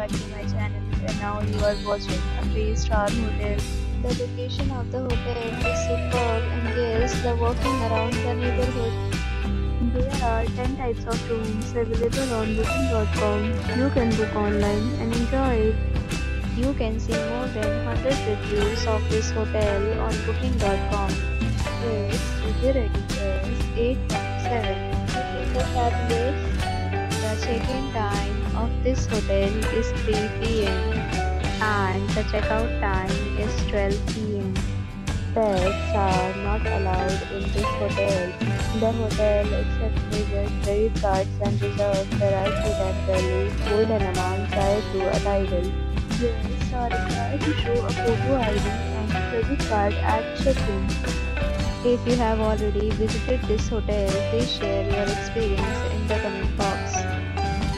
back to my channel and now you are watching a 3-star hotel. The location of the hotel is superb and guests love walking around the neighborhood. There are 10 types of rooms available on booking.com. You can book online and enjoy it. You can see more than 100 reviews of this hotel on booking.com. Its review rating is 8.7. The fabulous. The check-in time of this hotel is 3 p.m. and the checkout time is 12 p.m. Pets are not allowed in this hotel. The hotel accepts major credit cards and reserves the right to temporarily hold an amount prior to arrival. Guests are required to show a photo ID and credit card at check-in. If you have already visited this hotel, please share your experience in the.